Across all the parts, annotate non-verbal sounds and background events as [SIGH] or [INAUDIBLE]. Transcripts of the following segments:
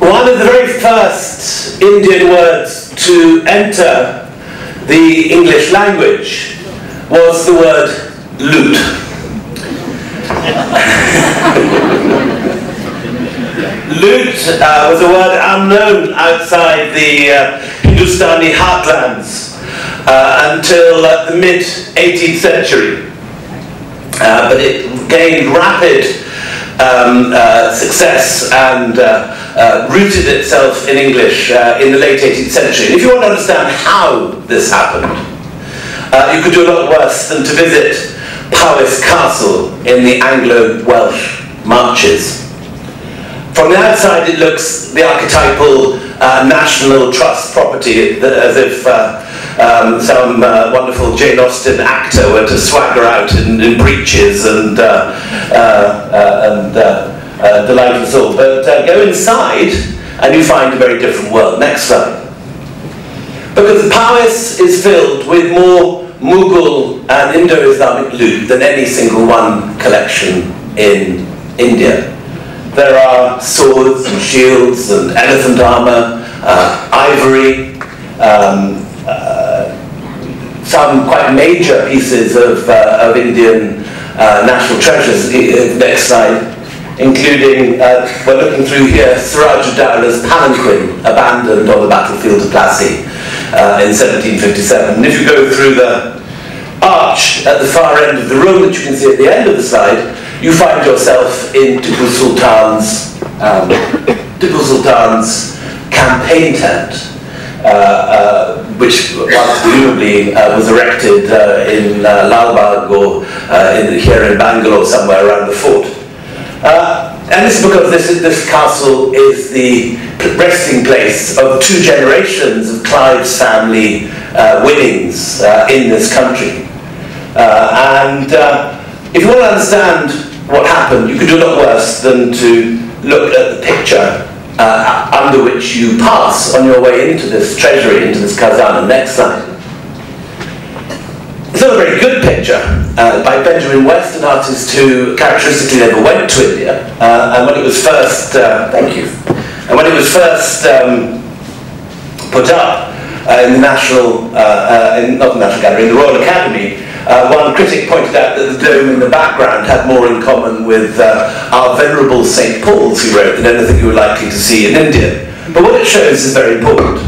One of the very first Indian words to enter the English language was the word loot. loot [LAUGHS] uh, was a word unknown outside the uh, Hindustani heartlands uh, until uh, the mid 18th century. Uh, but it gained rapid um, uh, success and rooted itself in English in the late 18th century. And if you want to understand how this happened, you could do a lot worse than to visit Powis Castle in the Anglo-Welsh marches. From the outside, it looks the archetypal uh, national trust property, as if uh, um, some uh, wonderful Jane Austen actor were to swagger out in, in breeches and, uh, uh, uh, and delight us all. But go inside, and you find a very different world. Next slide. Because the Powis is filled with more Mughal and Indo-Islamic loot than any single one collection in India. There are swords and shields and elephant armor, uh, ivory, um, uh, some quite major pieces of, uh, of Indian uh, national treasures. Next slide. Including, uh, we're looking through here, Siraj palanquin abandoned on the battlefield of Plassey uh, in 1757. And if you go through the arch at the far end of the room that you can see at the end of the slide, you find yourself in Tipu Sultan's, um, Tipu Sultan's campaign tent, uh, uh, which presumably uh, was erected uh, in uh, or uh, in, here in Bangalore, somewhere around the fort. and this is because this, this castle is the resting place of two generations of Clive's family winnings in this country. and if you want to understand what happened, you could do a lot worse than to look at the picture uh, under which you pass on your way into this treasury, into this khazana. Next slide. It's not a very good picture uh, by Benjamin West, an artist who characteristically never went to India. Uh, and when it was first, uh, thank you, and when it was first um, put up uh, in the National, uh, in, not the National Gallery, in the Royal Academy, uh, one critic pointed out that the dome in the background had more in common with uh, our venerable St. Paul's, he wrote, than anything you were likely to see in India. But what it shows is very important.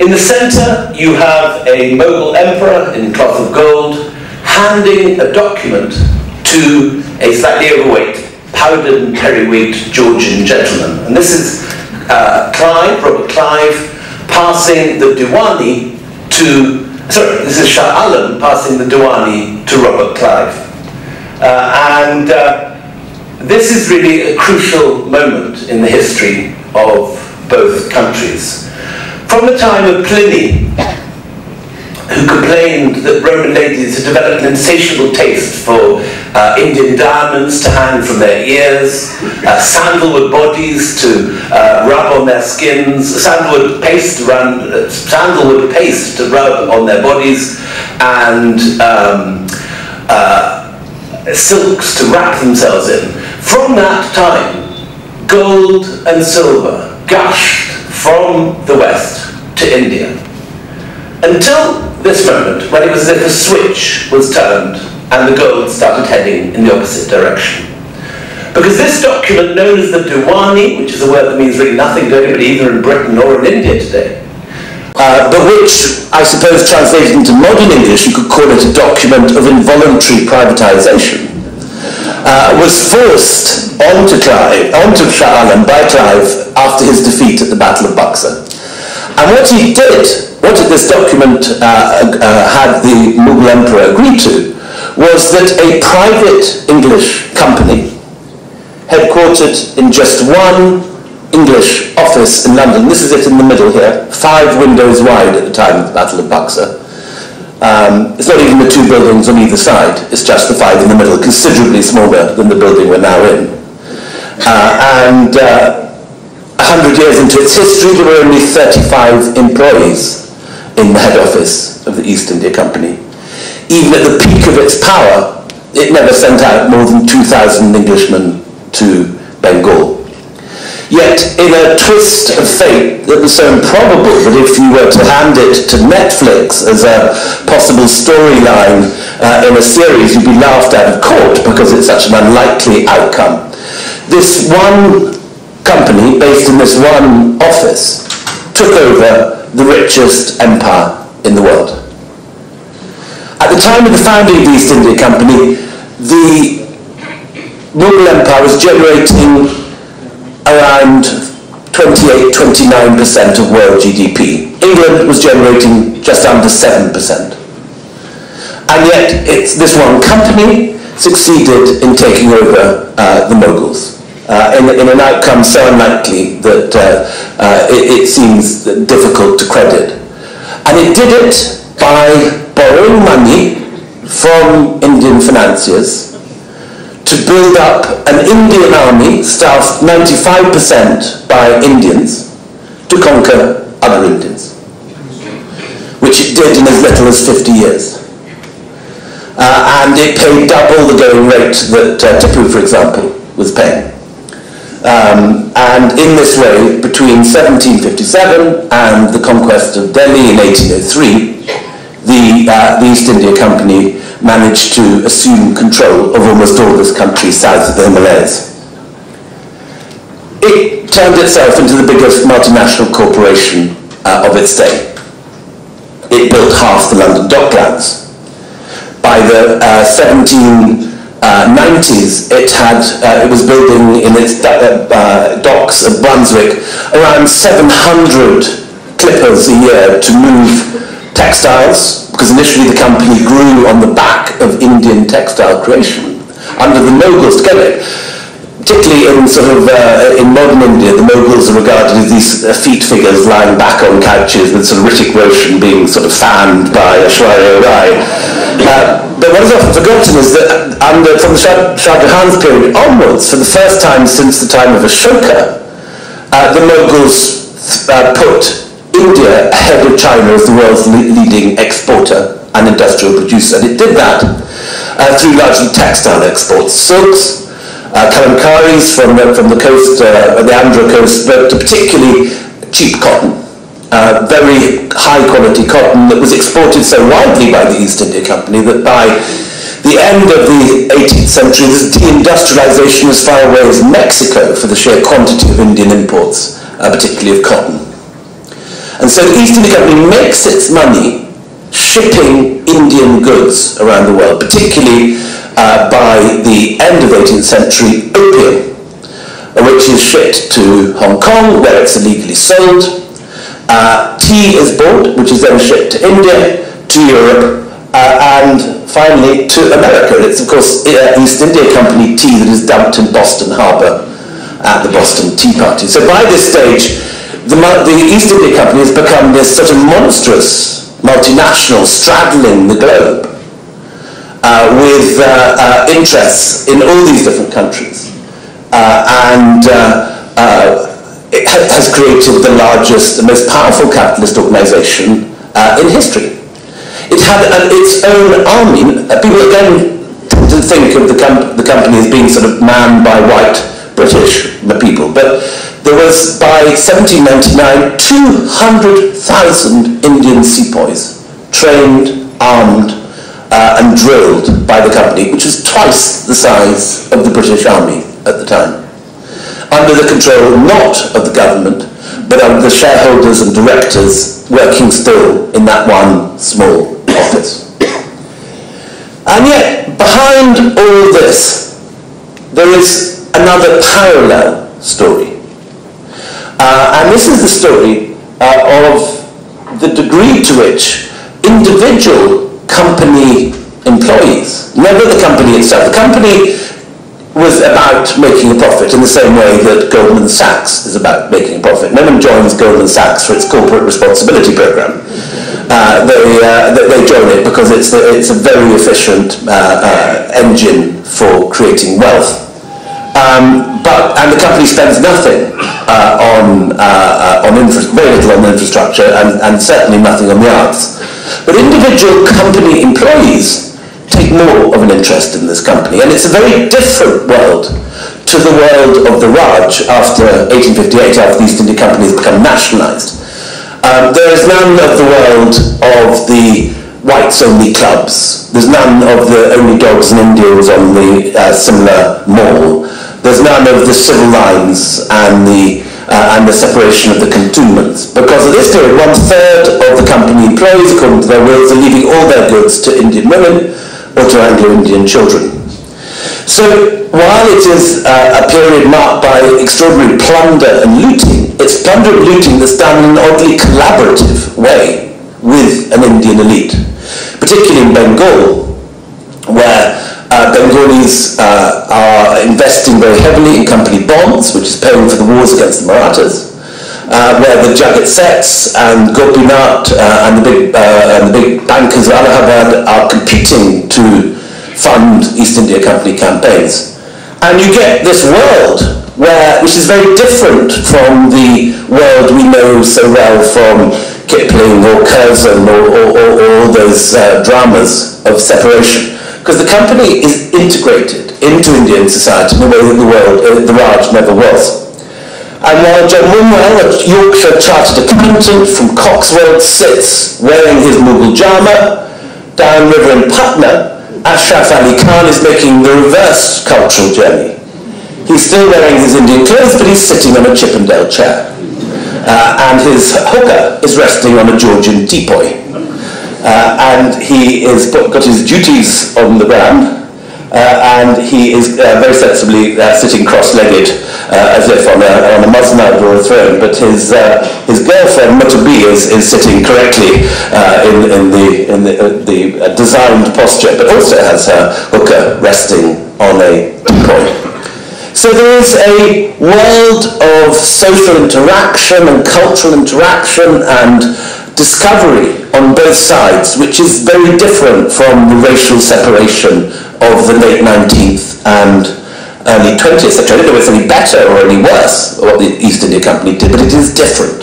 In the centre, you have a Mughal emperor in cloth of gold handing a document to a slightly overweight, powdered and periwigged Georgian gentleman. And this is uh, Clive, Robert Clive, passing the Diwani to sorry, this is Shah Alam passing the Diwani to Robert Clive. Uh, and uh, this is really a crucial moment in the history of both countries. From the time of Pliny, who complained that Roman ladies had developed an insatiable taste for uh, Indian diamonds to hang from their ears, uh, sandalwood bodies to uh, rub on their skins, sandalwood paste to run, uh, sandalwood paste to rub on their bodies, and um, uh, silks to wrap themselves in. From that time, gold and silver gushed from the west to India. Until this moment, when it was as if a switch was turned and the gold started heading in the opposite direction. Because this document, known as the Diwani, which is a word that means really nothing to anybody either in Britain or in India today, uh, but which, I suppose, translated into modern English, you could call it a document of involuntary privatization, uh, was forced onto Clive, onto Shah Alam by Clive after his defeat at the Battle of Buxar. And what he did, what this document uh, uh, had the Mughal emperor agree to, was that a private English company, headquartered in just one English office in London, this is it in the middle here, five windows wide at the time of the Battle of Buxar. Um, it's not even the two buildings on either side, it's just the five in the middle, considerably smaller than the building we're now in. Uh, and uh, 100 years into its history, there were only 35 employees in the head office of the East India Company. Even at the peak of its power, it never sent out more than 2,000 Englishmen to Bengal. Yet, in a twist of fate that was so improbable that if you were to hand it to Netflix as a possible storyline uh, in a series, you'd be laughed out of court because it's such an unlikely outcome. This one company, based in this one office, took over the richest empire in the world. At the time of the founding of the East India Company, the Mughal Empire was generating around 28-29% of world GDP. England was generating just under 7%. And yet, it's this one company succeeded in taking over uh, the Mughals. Uh, in, in, an outcome so unlikely that uh, uh it, it, seems difficult to credit. And it did it by borrowing money from Indian financiers to build up an Indian army staffed 95% by Indians to conquer other Indians, which it did in as little as 50 years. Uh, and it paid double the going rate that uh, Tipu, for example, was paying. Um, and in this way, between 1757 and the conquest of Delhi in 1803, the, uh, the East India Company managed to assume control of almost all this country south of the Himalayas. It turned itself into the biggest multinational corporation uh, of its day. It built half the London Docklands. By the uh, 1790s, it had uh, it was building in its uh, uh, docks at Brunswick around 700 clippers a year to move textiles, because initially the company grew on the back of Indian textile creation under the Mughals to get it. Particularly in sort of uh, in modern India, the Mughals are regarded as these effete figures lying back on couches with sort of Hrithik Roshan being sort of fanned by Aishwarya Rai. Uh, but what is often forgotten is that under, from the Shah, Shah Jahan's period onwards, for the first time since the time of Ashoka, uh, the Mughals uh, put India ahead of China as the world's leading exporter and industrial producer. And it did that uh, through largely textile exports, silks, uh, kalamkaris from the, from the coast, uh, the Andhra coast, but particularly cheap cotton. Uh, very high quality cotton that was exported so widely by the East India Company that by the end of the 18th century, this deindustrialization as far away as Mexico for the sheer quantity of Indian imports, uh, particularly of cotton. And so the East India Company makes its money shipping Indian goods around the world, particularly uh, by the end of the 18th century, opium, which is shipped to Hong Kong, where it's illegally sold. Uh, tea is bought, which is then shipped to India, to Europe, uh, and finally to America. It's, of course, uh, East India Company tea that is dumped in Boston Harbor at the Boston Tea Party. So by this stage, the, the East India Company has become this sort of monstrous multinational straddling the globe uh, with uh, uh, interests in all these different countries. And it has created the largest, the most powerful capitalist organization in history. It had its own army. people again tend to think of the, com the company as being sort of manned by white British people, but there was, by 1799, 200,000 Indian sepoys trained, armed, uh, and drilled by the company, which was twice the size of the British Army at the time, under the control not of the government, but of the shareholders and directors working still in that one small office. And yet, behind all this, there is another parallel story. Uh, and this is the story uh, of the degree to which individual company employees, never the company itself, the company was about making a profit in the same way that Goldman Sachs is about making a profit. No one joins Goldman Sachs for its corporate responsibility program. Uh, they, uh, they join it because it's, a, it's a very efficient uh, uh engine for creating wealth. Um, but, and the company spends nothing uh, on, uh, on very little on infrastructure and, and certainly nothing on the arts. But individual company employees take more of an interest in this company. And it's a very different world to the world of the Raj after 1858, after the East India Company has become nationalised. Um, there is none of the world of the whites-only clubs. There's none of the only dogs and Indians on the uh, Simla mall. There's none of the civil lines and the uh, and the separation of the cantonments. Because at this period, one third of the company employees, according to their wills, are leaving all their goods to Indian women or to Anglo-Indian children. So while it is uh, a period marked by extraordinary plunder and looting, it's plunder and looting that's done in an oddly collaborative way with an Indian elite, particularly in Bengal, where uh, Bengalis uh, are investing very heavily in company bonds, which is paying for the wars against the Marathas. Uh, where the Jagat Seths and Gopinath uh, and, the big, uh, and the big bankers of Allahabad are competing to fund East India Company campaigns. And you get this world where, which is very different from the world we know so well from Kipling or Curzon or, all those uh, dramas of separation. Because the company is integrated into Indian society in a way that the world, uh, the Raj never was. And while John Wombwell, a Yorkshire chartered accountant from Coxwold, sits wearing his Mughal jama, downriver in Patna, Ashraf Ali Khan is making the reverse cultural journey. He's still wearing his Indian clothes, but he's sitting on a Chippendale chair. Uh, and his hookah is resting on a Georgian teapoy. Uh, and he has got his duties on the ground, and he is uh, very sensibly uh, sitting cross-legged uh, as if on a, on a musnad or a throne, but his, uh, his girlfriend, Mutabi, is, is sitting correctly in, in the, in the, the designed posture, but also has her hookah resting on a point. So there is a world of social interaction and cultural interaction and discovery on both sides, which is very different from the racial separation of the late 19th and early 20th century. I don't know if it's any better or any worse what the East India Company did, but it is different.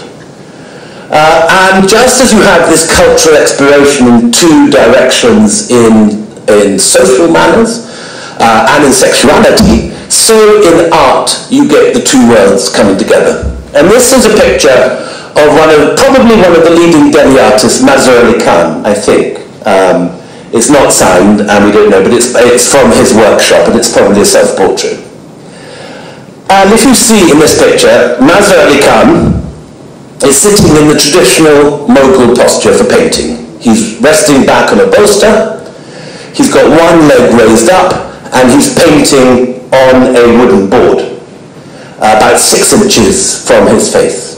Uh, and just as you have this cultural exploration in two directions in, in social manners uh, and in sexuality, so in art you get the two worlds coming together. And this is a picture of one of, probably one of the leading Delhi artists, Mazhar Ali Khan, I think. Um, it's not signed, and we don't know, but it's, it's from his workshop, and it's probably a self-portrait. And if you see in this picture, Mazhar Ali Khan is sitting in the traditional Mughal posture for painting. He's resting back on a bolster, he's got one leg raised up, and he's painting on a wooden board, about six inches from his face.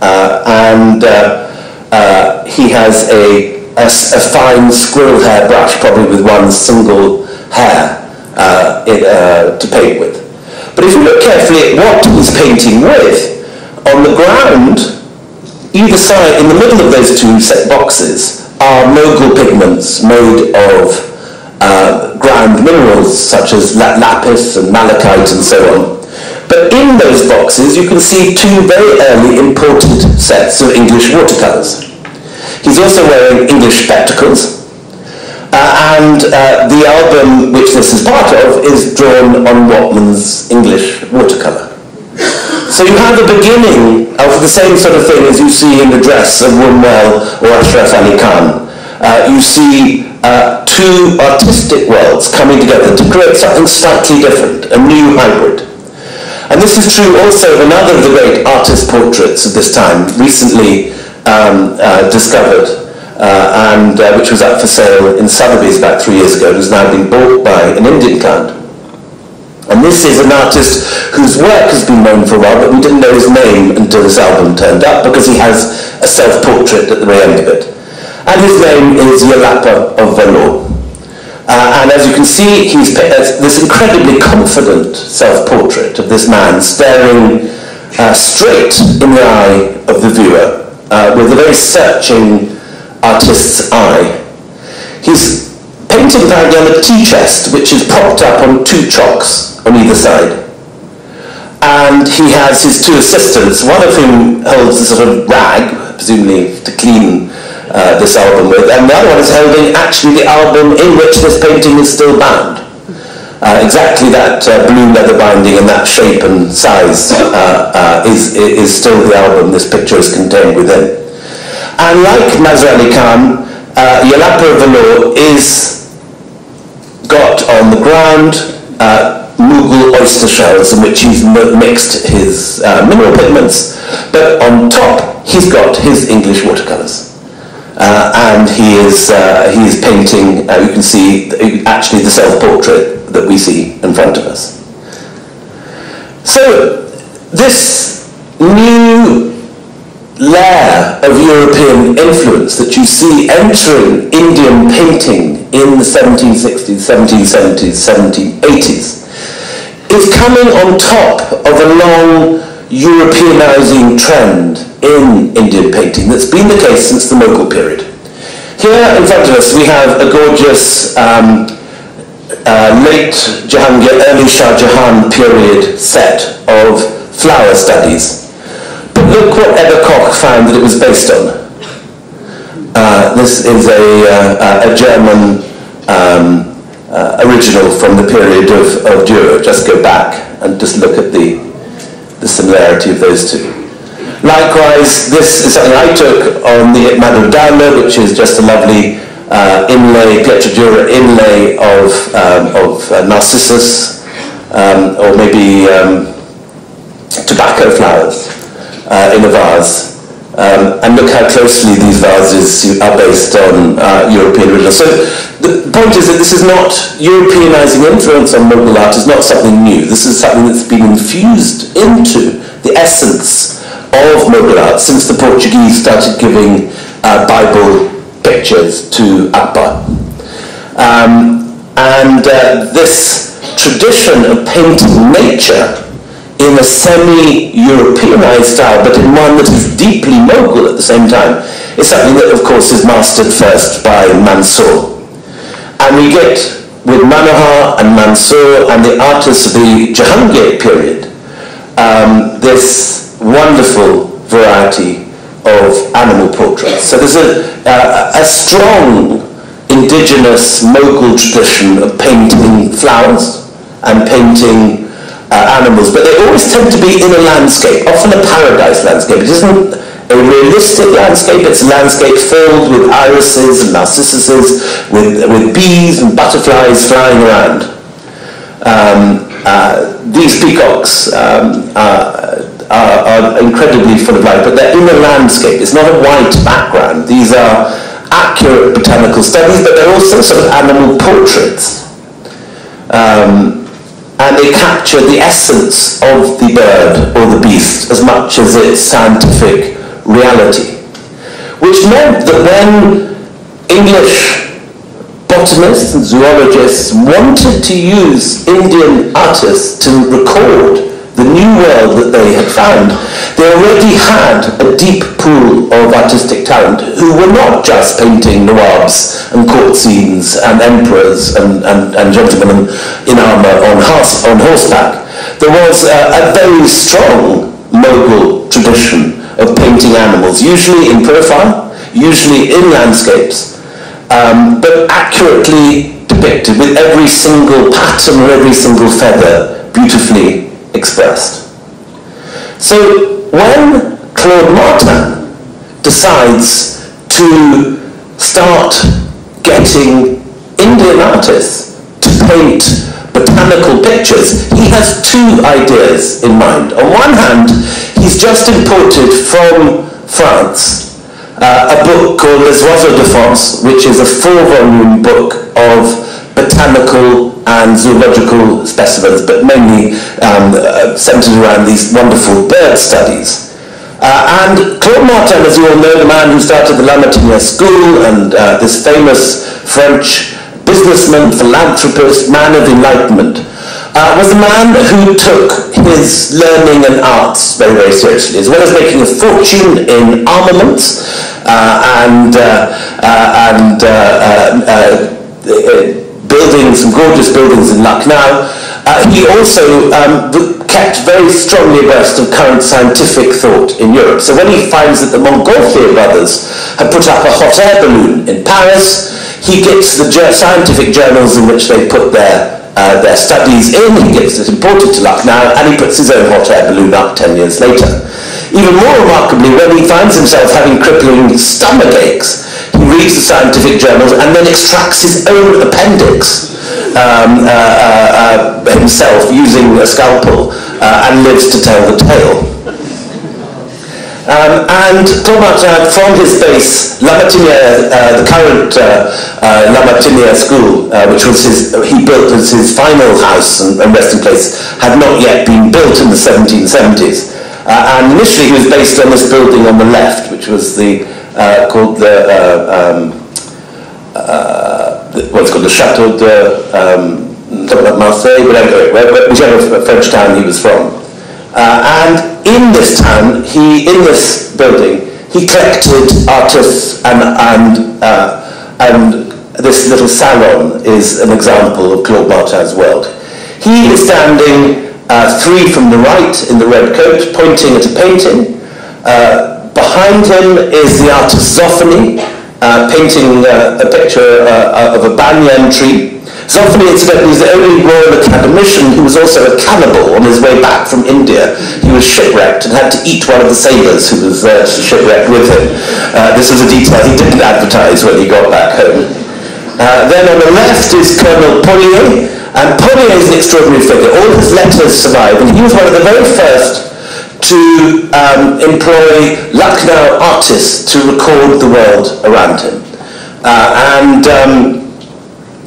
Uh, and uh, uh, he has a, a, a, fine squirrel hair brush, probably with one single hair it, to paint with. But if you look carefully at what he's painting with, on the ground, either side, in the middle of those two set boxes, are Mughal pigments made of uh, ground minerals such as lapis and malachite and so on. But in those boxes, you can see two very early imported sets of English watercolours. He's also wearing English spectacles, uh, and uh, the album which this is part of is drawn on Whatman's English watercolour. So you have the beginning of the same sort of thing as you see in the dress of Wombwell or Ashraf Ali Khan. Uh, you see uh, two artistic worlds coming together to create something slightly different, a new hybrid. And this is true also of another of the great artist portraits of this time, recently um, uh, discovered, uh, and uh, which was up for sale in Sotheby's about three years ago, and has now been bought by an Indian client. And this is an artist whose work has been known for a while, but we didn't know his name until this album turned up, because he has a self-portrait at the very end of it. And his name is Yellappa of Vellore. Uh, and as you can see, he's this incredibly confident self-portrait of this man staring uh, straight in the eye of the viewer uh, with a very searching artist's eye. He's painting apparently on a tea chest which is propped up on two chocks on either side. And he has his two assistants, one of whom holds a sort of rag, presumably to clean uh, this album with, and the other one is holding actually the album in which this painting is still bound. uh, exactly that uh, blue leather binding and that shape and size uh, uh is, is still the album this picture is contained within. And like Mazhar Ali Khan, uh, Yellappa Vellore is got on the ground uh, Mughal oyster shells in which he's mixed his mineral pigments, but on top he's got his English watercolours. Uh, and he is, uh, he is painting, uh, you can see actually the self-portrait that we see in front of us. So this new layer of European influence that you see entering Indian painting in the 1760s, 1770s, 1780s is coming on top of a long Europeanizing trend in Indian painting that's been the case since the Mughal period. Here in front of us we have a gorgeous um, uh, late Jahangir, early Shah Jahan period set of flower studies. But look what Ebbe Koch found that it was based on. Uh, this is a, uh, a German um, uh, original from the period of, of Dürer. Just go back and just look at the, the similarity of those two. Likewise, this is something I took on the Madhu Dowla, which is just a lovely uh, inlay, pietra dura inlay of, um, of uh, Narcissus, um, or maybe um, tobacco flowers uh, in a vase. Um, and look how closely these vases are based on uh, European originals. So the point is that this is not Europeanizing influence on Mughal art is not something new. This is something that's been infused into the essence of Mughal art since the Portuguese started giving uh, Bible pictures to Akbar. Um, and uh, this tradition of painting nature in a semi-Europeanized style, but in one that is deeply Mughal at the same time, is something that, of course, is mastered first by Mansour. And we get, with Manohar and Mansour and the artists of the Jahangir period, um, this wonderful variety of animal portraits. So there's a, a strong indigenous Mughal tradition of painting flowers and painting uh, animals, but they always tend to be in a landscape, often a paradise landscape. It isn't a realistic landscape, it's a landscape filled with irises and narcissuses, with, with bees and butterflies flying around. Um, uh, these peacocks um, are, incredibly full of life, but they're in a landscape. It's not a white background. These are accurate botanical studies, but they're also sort of animal portraits. Um, and they capture the essence of the bird or the beast as much as its scientific reality. Which meant that when English botanists and zoologists wanted to use Indian artists to record the new world that they had found, they already had a deep pool of artistic talent who were not just painting nawabs and court scenes and emperors and, and, and gentlemen in armour on, horse, on horseback. There was a, a very strong Mughal tradition of painting animals, usually in profile, usually in landscapes, um, but accurately depicted with every single pattern or every single feather beautifully expressed. So when Claude Martin decides to start getting Indian artists to paint botanical pictures, he has two ideas in mind. On one hand, he's just imported from France uh, a book called Les Oiseaux de France, which is a four-volume book of botanical and zoological specimens, but mainly um, uh, centered around these wonderful bird studies. Uh, and Claude Martin, as you all know, the man who started the La Martiniere School and uh, this famous French businessman, philanthropist, man of enlightenment, uh, was a man who took his learning and arts very, very seriously, as well as making a fortune in armaments uh, and, uh, and building some gorgeous buildings in Lucknow. Uh, he also um, kept very strongly abreast of current scientific thought in Europe. So when he finds that the Montgolfier brothers have put up a hot air balloon in Paris, he gets the scientific journals in which they put their uh, their studies in, he gets it imported to Lucknow, and he puts his own hot air balloon up 10 years later. Even more remarkably, when he finds himself having crippling stomach aches, he reads the scientific journals and then extracts his own appendix um, uh, uh, uh himself using a scalpel uh, and lives to tell the tale. Um, and Thomas from his base, La Martiniere, uh, the current La Martiniere school, which was his, he built as his final house and, and, resting place, had not yet been built in the 1770s. Uh, and initially he was based on this building on the left, which was the, uh, called the, um, the, what's called the Chateau de um, Marseille, whatever, whichever French town he was from. Uh, and in this town, he, in this building, he collected artists and, and, uh, and this little salon is an example of Claude Martin's world. He is standing uh, three from the right in the red coat, pointing at a painting. Uh, behind him is the artist Zoffany, uh, painting uh, a picture uh, of a banyan tree. Zoffany, incidentally, is the only Royal Academician who was also a cannibal on his way back from India. He was shipwrecked and had to eat one of the sailors who was uh, shipwrecked with him. Uh, this was a detail he didn't advertise when he got back home. Uh, then on the left is Colonel Polier, and Polier is an extraordinary figure. All his letters survive, and he was one of the very first to um, employ Lucknow artists to record the world around him. Uh, and um,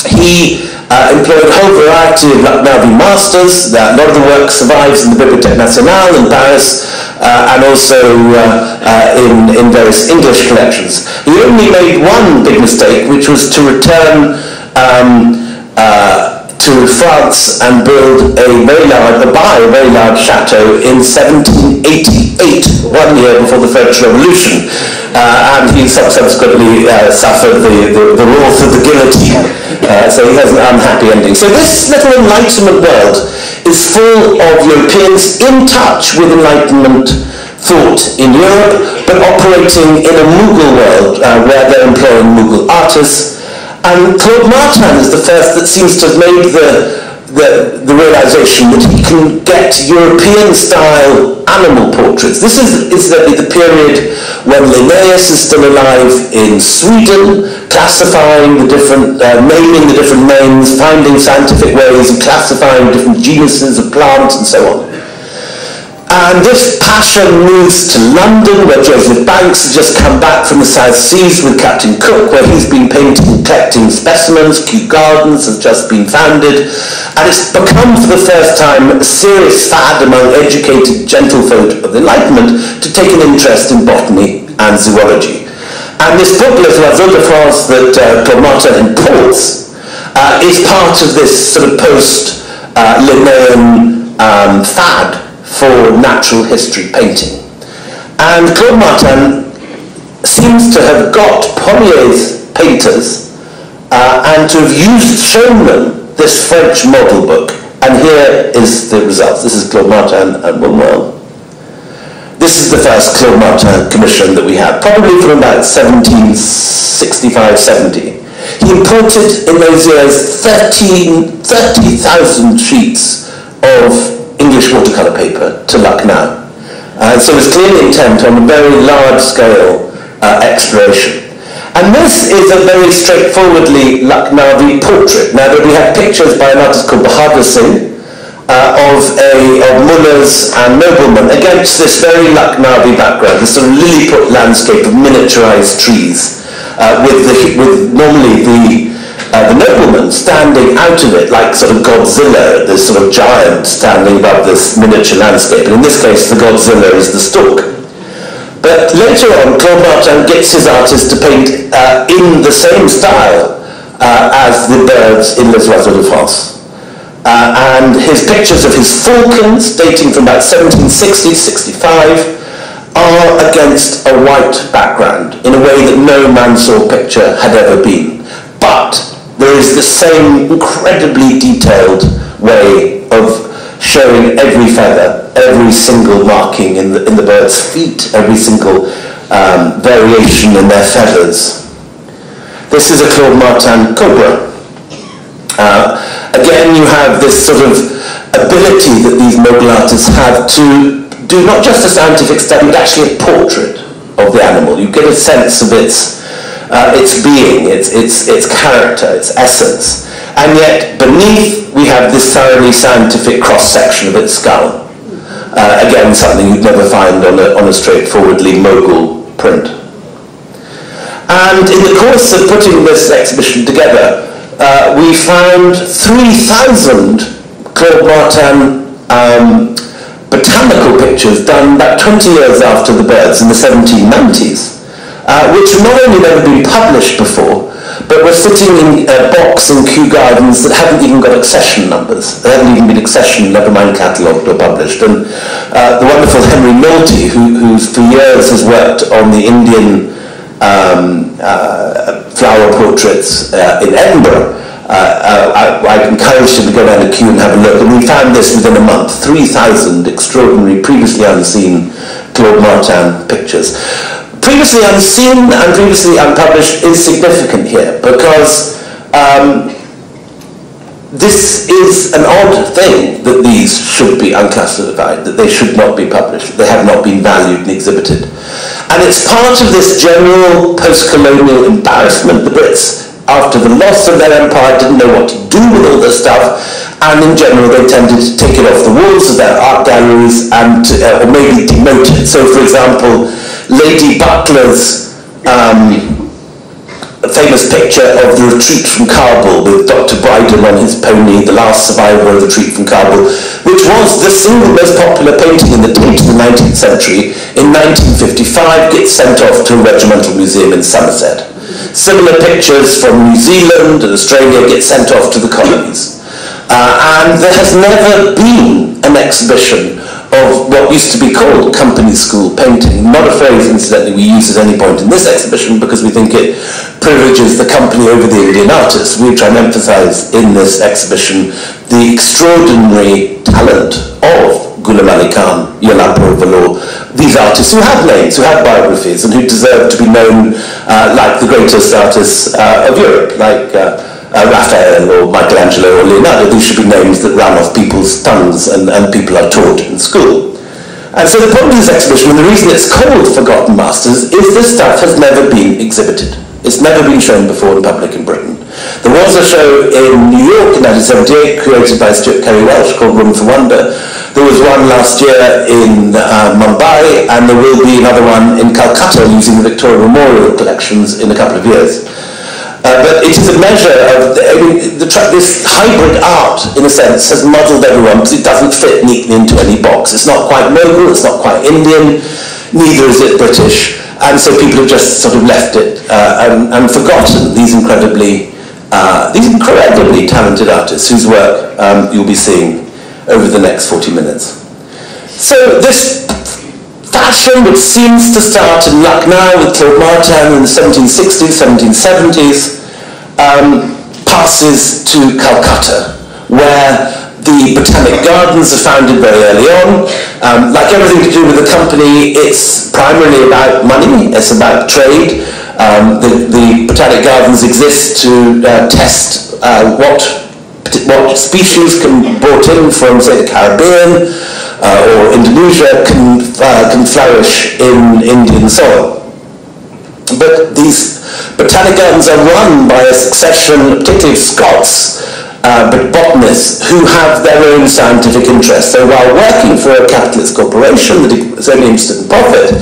he uh, employed a whole variety of Lucknowi masters. a lot of the work survives in the Bibliothèque Nationale in Paris uh, and also uh, uh, in, in various English collections. He only made one big mistake, which was to return um, to France and build a very large, buy a very large chateau in 1788, one year before the French Revolution. Uh, and he subsequently uh, suffered the, the, the wrath of the guillotine. Uh, so he has an unhappy ending. So this little Enlightenment world is full of Europeans in touch with Enlightenment thought in Europe, but operating in a Mughal world uh, where they're employing Mughal artists, and Claude Martin is the first that seems to have made the, the, the realization that he can get European-style animal portraits. This is incidentally the period when Linnaeus is still alive in Sweden, classifying the different, uh, naming the different names, finding scientific ways of classifying different genuses of plants and so on. And this passion moves to London, where Joseph Banks has just come back from the South Seas with Captain Cook, where he's been painting, collecting specimens. Kew Gardens has just been founded. And it's become, for the first time, a serious fad among educated gentlefolk of the Enlightenment to take an interest in botany and zoology. And this book, Les Oiseaux de France, that uh, Martin imports, uh, is part of this sort of post-Linnaean uh, um, fad for natural history painting. And Claude Martin seems to have got Polier's painters uh, and to have used, shown them this French model book. And here is the results. This is Claude Martin and Monwell. This is the first Claude Martin commission that we have, probably from about 1765-70. He imported in those years 30,000 30, sheets of English watercolour paper to Lucknow. And so it's clearly intent on a very large scale uh, exploration. And this is a very straightforwardly Lucknowi portrait. Now that we have pictures by an artist called Bahadur Singh uh, of, a, of mullahs and noblemen against this very Lucknowi background, this sort of Lilliput landscape of miniaturized trees uh, with, the, with normally the uh, the nobleman standing out of it like sort of Godzilla, this sort of giant standing above this miniature landscape. And in this case, the Godzilla is the stork. But later on, Claude Martin gets his artist to paint uh, in the same style uh, as the birds in Les Oiseaux de France. Uh, and his pictures of his falcons, dating from about 1760 65, are against a white background in a way that no Mansour picture had ever been. But there is the same incredibly detailed way of showing every feather, every single marking in the, in the bird's feet, every single um, variation in their feathers. This is a Claude Martin cobra. Uh, again, you have this sort of ability that these Mughal artists have to do not just a scientific study, but actually a portrait of the animal. You get a sense of its, uh, its being, its, its, its character, its essence. And yet, beneath, we have this thoroughly scientific cross-section of its skull. Uh, again, something you'd never find on a, on a straightforwardly Mughal print. And in the course of putting this exhibition together, uh, we found 3,000 Claude Martin um, botanical pictures done about 20 years after the birds in the 1790s, uh, which have not only never been published before, but were sitting in a box in Kew Gardens that haven't even got accession numbers. They haven't even been accessioned, never mind catalogued or published. And uh, the wonderful Henry Noltie, who, who for years has worked on the Indian um, uh, flower portraits uh, in Edinburgh, uh, I, I, encouraged him to go down to Kew and have a look, and we found this within a month 3,000 extraordinary, previously unseen Claude Martin pictures. Previously unseen and previously unpublished is significant here because um, this is an odd thing that these should be unclassified, that they should not be published, they have not been valued and exhibited. And it's part of this general post-colonial embarrassment. The Brits, after the loss of their empire, didn't know what to do with all this stuff, and in general they tended to take it off the walls of their art galleries and uh, or maybe demote it. So, for example, Lady Butler's um, famous picture of the retreat from Kabul with Dr. Brydon on his pony, the last survivor of the retreat from Kabul, which was the single most popular painting in the date of the 19th century, in 1955 gets sent off to a regimental museum in Somerset. Similar pictures from New Zealand and Australia get sent off to the colonies. Uh, and there has never been an exhibition of what used to be called company school painting. Not a phrase, incidentally, we use at any point in this exhibition because we think it privileges the company over the Indian artists. We try and emphasize in this exhibition the extraordinary talent of Ghulam Ali Khan, Yellapur Vellore, these artists who have names, who have biographies, and who deserve to be known uh, like the greatest artists uh, of Europe, like uh, uh, Raphael or Michelangelo or Leonardo, these should be names that run off people's tongues and, and people are taught in school. And so the point of this exhibition, and the reason it's called Forgotten Masters, is this stuff has never been exhibited. It's never been shown before in public in Britain. There was a show in New York in 1978 created by Stuart Cary Welch called Room for Wonder. There was one last year in uh, Mumbai, and there will be another one in Calcutta using the Victoria Memorial collections in a couple of years. Uh, but it is a measure of, I mean, the, this hybrid art, in a sense, has muddled everyone because it doesn't fit neatly into any box. It's not quite Mughal, it's not quite Indian, neither is it British, and so people have just sort of left it uh, and, and, forgotten these incredibly, uh, these incredibly talented artists whose work um, you'll be seeing over the next 40 minutes. So this fashion, which seems to start in Lucknow with Claude Martin in the 1760s, 1770s, um, passes to Calcutta, where the Botanic Gardens are founded very early on. Um, like everything to do with the company, it's primarily about money, it's about trade. Um, the, the, Botanic Gardens exist to uh, test uh, what, what species can be brought in from, say, the Caribbean, uh, or Indonesia can, uh, can flourish in Indian soil. But these botanic gardens are run by a succession, particularly Scots, uh, but botanists who have their own scientific interests. So while working for a capitalist corporation that is only interested in profit,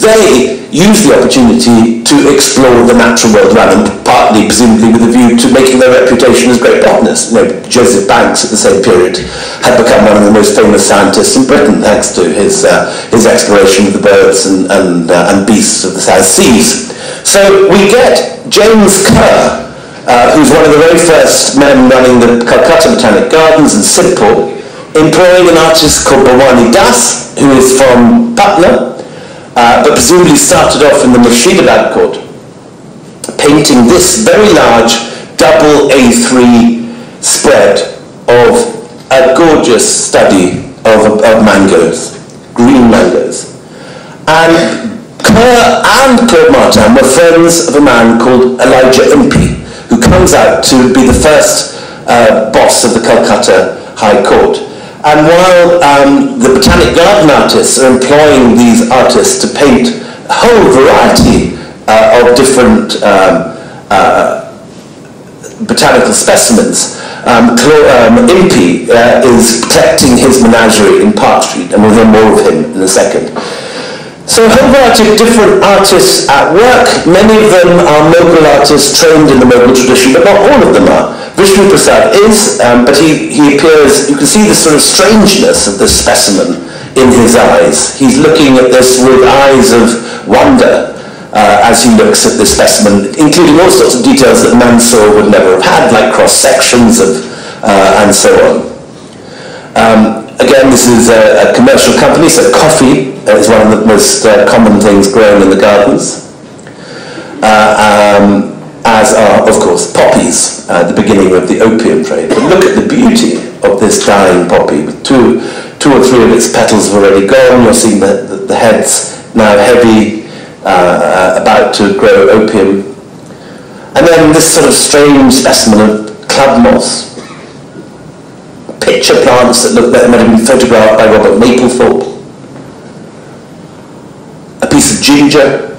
they use the opportunity to explore the natural world around them, partly presumably with a view to making their reputation as great botanists. You know, Joseph Banks at the same period had become one of the most famous scientists in Britain thanks to his, uh, his exploration of the birds and, and, uh, and beasts of the South Seas. So we get James Kerr, uh, who's one of the very first men running the Calcutta Botanic Gardens in Sibpur, employing an artist called Bhawani Das, who is from Patna, uh, but presumably started off in the Murshidabad court, painting this very large double A3 spread of a gorgeous study of, of mangoes, green mangoes. And Kerr and Claude Martin were friends of a man called Elijah Impey, who comes out to be the first uh, boss of the Calcutta High Court. And while um, the Botanic Garden artists are employing these artists to paint a whole variety uh, of different um, uh, botanical specimens, um, um, Impey uh, is protecting his menagerie in Park Street, and we'll hear more of him in a second. So a whole variety of different artists at work. Many of them are Mughal artists trained in the Mughal tradition, but not all of them are. Vishnu Prasad is, um, but he, he appears, you can see the sort of strangeness of this specimen in his eyes. He's looking at this with eyes of wonder uh, as he looks at this specimen, including all sorts of details that Mansour would never have had, like cross sections of, uh, and so on. Um, Again, this is a, a commercial company, so coffee is one of the most uh, common things grown in the gardens. Uh, um, as are, of course, poppies, uh, the beginning of the opium trade. But look at the beauty of this dying poppy. With two, two or three of its petals have already gone. You're seeing the, the, heads now heavy, uh, about to grow opium. And then this sort of strange specimen of club moss, pitcher plants that look that might have been photographed by Robert Mapplethorpe. A piece of ginger.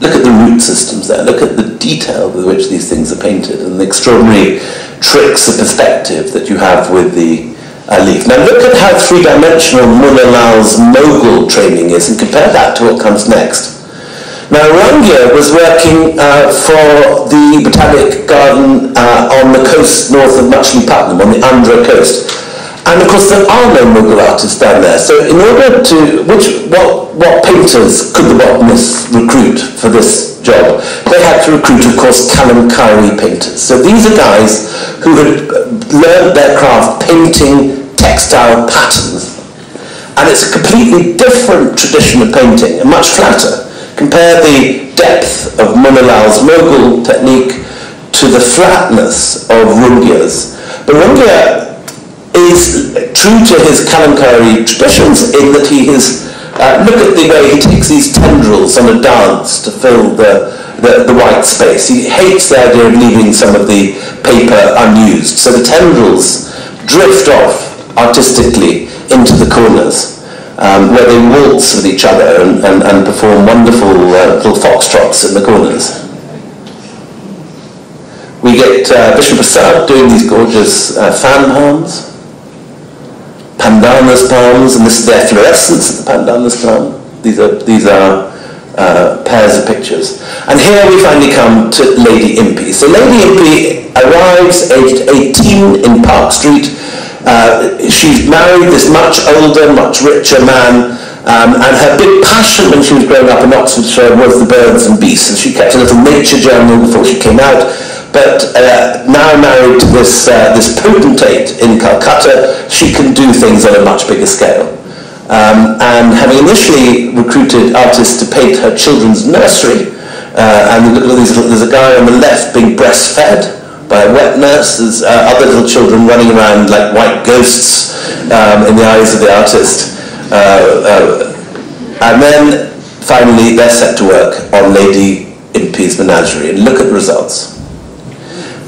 Look at the root systems there. Look at the detail with which these things are painted and the extraordinary tricks of perspective that you have with the uh, leaf. Now look at how three-dimensional Mullah Lal's Mughal training is and compare that to what comes next. Now, Rungia was working uh, for the Botanic Garden uh, on the coast north of Machilipatnam, on the Andhra coast. And of course, there are no Mughal artists down there. So, in order to, which, what, what painters could the botanists recruit for this job? They had to recruit, of course, Kalamkari painters. So, these are guys who had uh, learned their craft painting textile patterns. And it's a completely different tradition of painting, and much flatter. Compare the depth of Lal's Mughal technique to the flatness of Rungia's. But Rungia is true to his Kalamkari traditions in that he is, uh, look at the way he takes these tendrils on a dance to fill the, the, the, white space. He hates the idea of leaving some of the paper unused. So the tendrils drift off artistically into the corners um, where they waltz with each other and, and, and perform wonderful uh, little foxtrots in the corners. We get uh, Vishnu Prasad doing these gorgeous uh, fan palms, pandanus palms, and this is the efflorescence of the pandanus palm. These are, these are uh, pairs of pictures. And here we finally come to Lady Impey. So Lady Impey arrives aged 18 in Park Street uh, she's married this much older, much richer man, um, and her big passion when she was growing up in Oxfordshire was the birds and beasts. And she kept a little nature journal before she came out. But uh, now married to this, uh, this potentate in Calcutta, she can do things on a much bigger scale. Um, and having initially recruited artists to paint her children's nursery, uh, and these, there's a guy on the left being breastfed, by a wet nurse. There's uh, other little children running around like white ghosts um, in the eyes of the artist. Uh, uh, and then finally they're set to work on Lady Impey's menagerie and look at the results.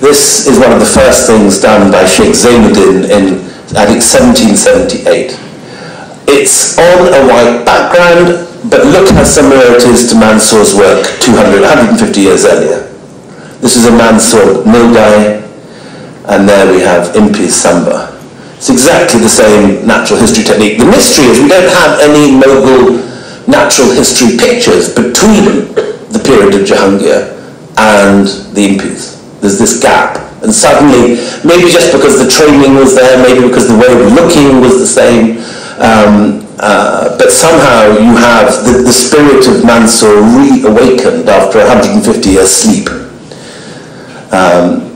This is one of the first things done by Sheikh Zainuddin in, I think, 1778. It's on a white background, but look how similar it is to Mansour's work 200, 150 years earlier. This is a Mansour Nilgai, and there we have Impey's sambar. It's exactly the same natural history technique. The mystery is we don't have any Mughal natural history pictures between the period of Jahangir and the Impeys. There's this gap. And suddenly, maybe just because the training was there, maybe because the way of looking was the same, um, uh, but somehow you have the, the spirit of Mansour reawakened after 150 years sleep. Um,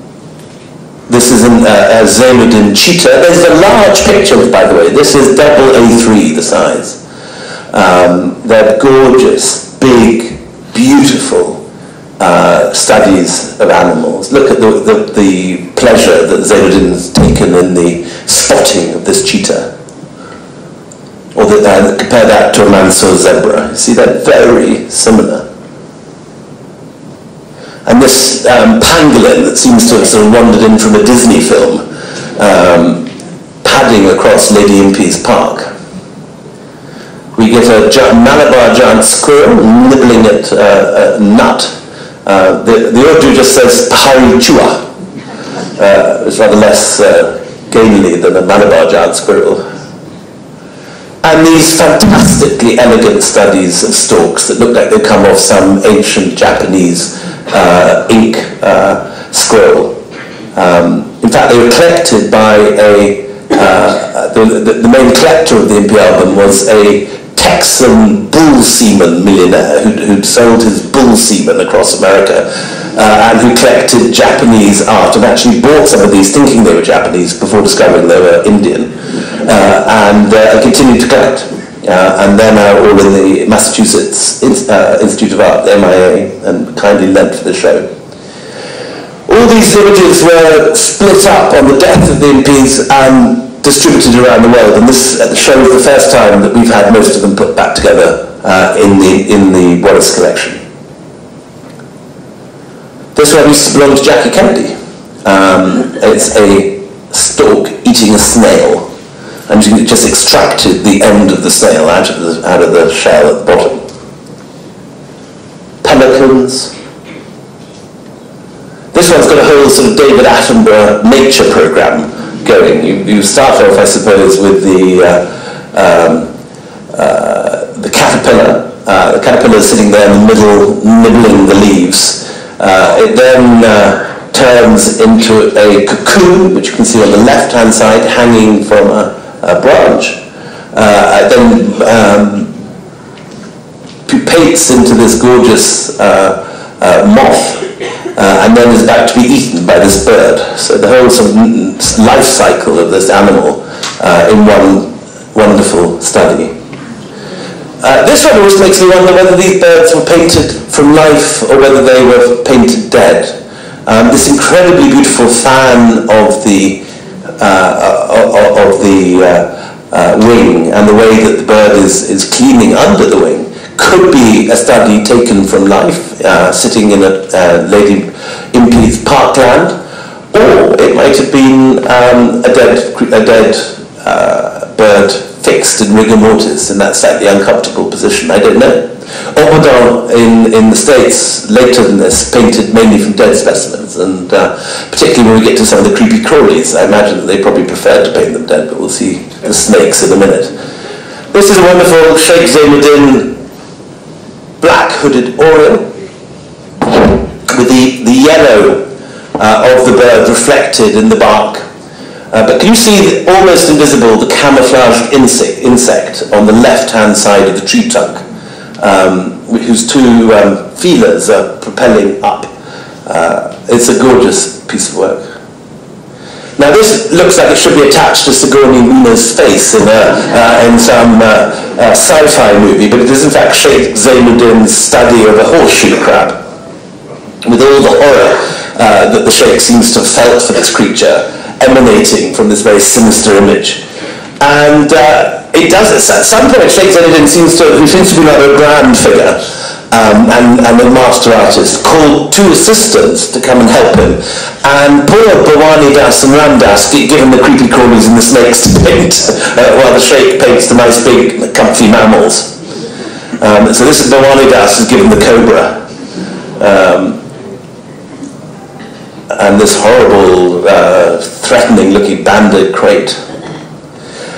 this is in uh, a Zainuddin cheetah. There's a large picture, by the way. This is double A3, the size. Um, they're gorgeous, big, beautiful uh, studies of animals. Look at the, the, the pleasure that Zainuddin's taken in the spotting of this cheetah. Or the, uh, compare that to a Mansour zebra. See, they're very similar. And this um, pangolin that seems to have sort of wandered in from a Disney film, um, padding across Lady Impey's park. We get a Malabar giant squirrel nibbling at uh, a nut. Uh, the, the Urdu just says pahari chua. Uh, it's rather less uh, gamely than a Malabar giant squirrel. And these fantastically elegant studies of storks that look like they come off some ancient Japanese uh, ink uh, scroll. Um, in fact, they were collected by a, uh, the, the, the, main collector of the Impey album was a Texan bull semen millionaire who'd, who'd sold his bull semen across America uh, and who collected Japanese art and actually bought some of these thinking they were Japanese before discovering they were Indian uh, and uh, continued to collect. Uh, and they're now all in the Massachusetts uh, Institute of Art, the MIA, and kindly lent for the show. All these images were split up on the death of the Impeys and distributed around the world, and this shows the first time that we've had most of them put back together uh, in the in the Wallace collection. This one used to to Jackie Kennedy. Um, it's a stork eating a snail, and you just extracted the end of the snail out of the, out of the shell at the bottom. Pelicans. This one's got a whole sort of David Attenborough nature program going. You, you start off, I suppose, with the uh, um, uh, the caterpillar. Uh, the caterpillar is sitting there in the middle, nibbling the leaves. Uh, it then uh, turns into a cocoon, which you can see on the left-hand side, hanging from a, a branch. Uh, then um, pupates into this gorgeous uh, uh, moth, uh, and then is about to be eaten by this bird. So the whole sort of life cycle of this animal in one wonderful study. Uh, this one always makes me wonder whether these birds were painted from life or whether they were painted dead. Um, this incredibly beautiful fan of the uh, of, of the uh, uh, wing and the way that the bird is, is cleaning under the wing could be a study taken from life, uh, sitting in a Lady Impey's parkland, or it might have been um, a dead, a dead bird fixed in rigor mortis in that slightly uncomfortable position. I don't know. Audubon in, in the States, later than this, painted mainly from dead specimens, and uh, particularly when we get to some of the creepy crawlies, I imagine that they probably preferred to paint them dead, but we'll see the snakes in a minute. This is a wonderful Sheikh Zainuddin black hooded oriole with the, the yellow uh, of the bird reflected in the bark uh, but can you see almost invisible the camouflaged insect, insect on the left-hand side of the tree trunk, um, whose two um, feelers are propelling up. Uh, it's a gorgeous piece of work. Now this looks like it should be attached to Sigourney Weaver's face in, a, uh, in some uh, uh, sci-fi movie, but it is in fact Sheikh Zainuddin's study of a horseshoe crab, with all the horror uh, that the Sheikh seems to have felt for this creature emanating from this very sinister image. And uh, it does, at some point, Sheikh Zainuddin seems to, who seems to be like a grand figure, um, and, and a master artist, called two assistants to come and help him. And poor Bhawani Das and Ramdas give him the creepy crawlies and the snakes to paint, uh, while the Sheikh paints the nice big comfy mammals. Um, so this is Bhawani Das who's given the cobra. Um, and this horrible, uh, threatening-looking banded krait.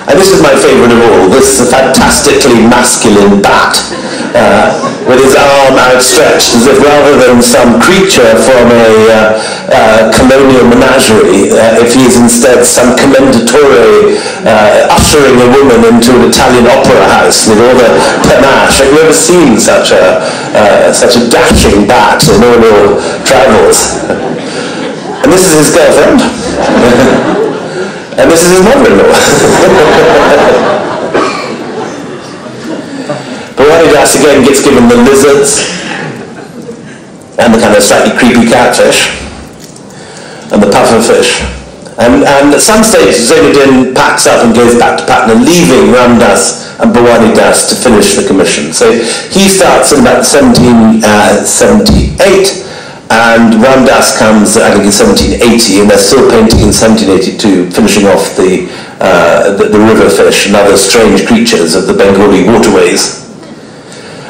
And this is my favourite of all. This fantastically masculine bat uh, with his arm outstretched as if rather than some creature from a uh, uh, colonial menagerie, uh, if he is instead some commendatore uh, ushering a woman into an Italian opera house with all the panache. Have you ever seen such a, uh, such a dashing bat in all your travels? And this is his girlfriend. [LAUGHS] and this is his mother-in-law. [LAUGHS] Bhawani Das again gets given the lizards and the kind of slightly creepy catfish and the puffer fish. And, and at some stage, Zainuddin packs up and goes back to Patna, leaving Ramdas and Bhawani Das to finish the commission. So he starts in about 1778, uh, and Ramdas comes, I think, in 1780, and they're still painting in 1782, finishing off the, uh, the, the river fish and other strange creatures of the Bengali waterways.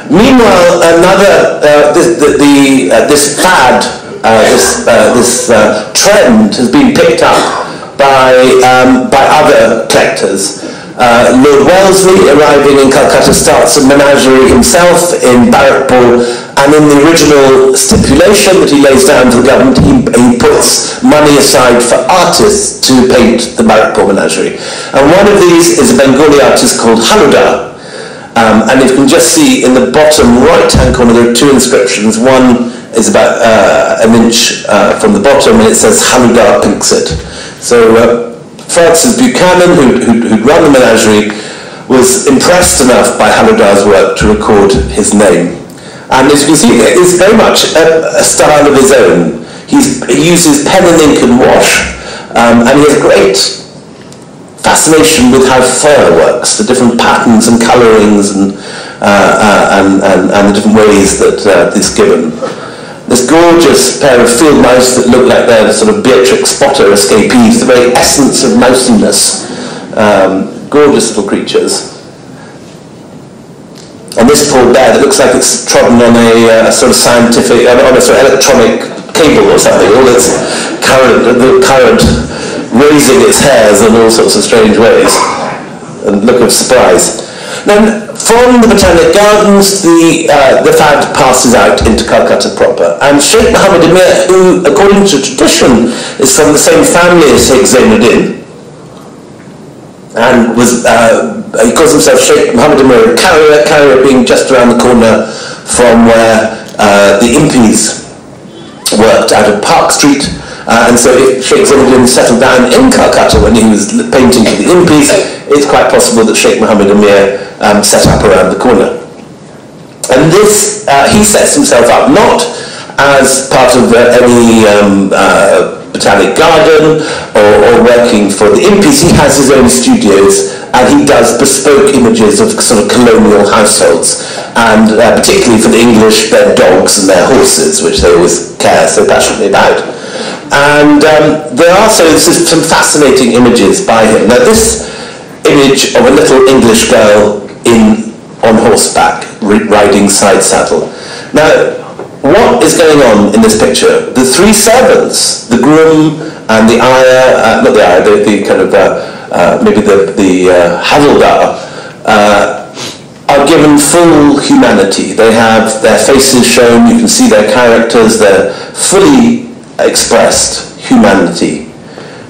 Meanwhile, another, uh, this, the, the uh, this fad, uh, this, uh, this uh, trend has been picked up by, um, by other collectors. Uh, Lord Wellesley, arriving in Calcutta, starts a menagerie himself in Barrackpore, and in the original stipulation that he lays down to the government, he, he puts money aside for artists to paint the Barrackpore menagerie. And one of these is a Bengali artist called Haludar. Um, and if you can just see in the bottom right-hand corner there are two inscriptions. One is about uh, an inch uh, from the bottom, and it says Haludar Pinxit. So uh, Francis Buchanan, who, who, who'd run the menagerie, was impressed enough by Haludar's work to record his name. And as you can see, it's very much a, a style of his own. He's, he uses pen and ink and wash, um, and he has great fascination with how fur works, the different patterns and colourings and, uh, uh, and, and, and, the different ways that uh, it's given. This gorgeous pair of field mice that look like they're sort of Beatrix Potter escapees, the very essence of mousiness. Um, gorgeous little creatures. And this poor bear that looks like it's trodden on a, uh, sort of scientific, on a sort of electronic cable or something, all its current, the current raising its hairs in all sorts of strange ways. And look of surprise. Then from the Botanic Gardens, the, uh, the fad passes out into Calcutta proper. And Sheikh Muhammad Amir, who, according to tradition, is from the same family as Sheikh Zainuddin, and was, uh, he calls himself Sheikh Muhammad Amir Karraya, Karraya being just around the corner from where uh, the Impeys worked out of Park Street, uh, and so if Sheikh Zainuddin settled down in Calcutta when he was painting for the Impeys, it's quite possible that Sheikh Muhammad Amir um, set up around the corner. And this, uh, he sets himself up not as part of uh, any um, uh, botanic garden or, or, working for the Impeys. He has his own studios and he does bespoke images of sort of colonial households and uh, particularly for the English their dogs and their horses which they always care so passionately about. And um, there are also some fascinating images by him. Now this image of a little English girl in on horseback, riding side saddle. Now, what is going on in this picture? The three servants, the groom and the ayah, uh, not the ayah, the, the kind of, uh, uh, maybe the, the uh, havildar, uh, are given full humanity. They have their faces shown, you can see their characters, they're fully expressed humanity.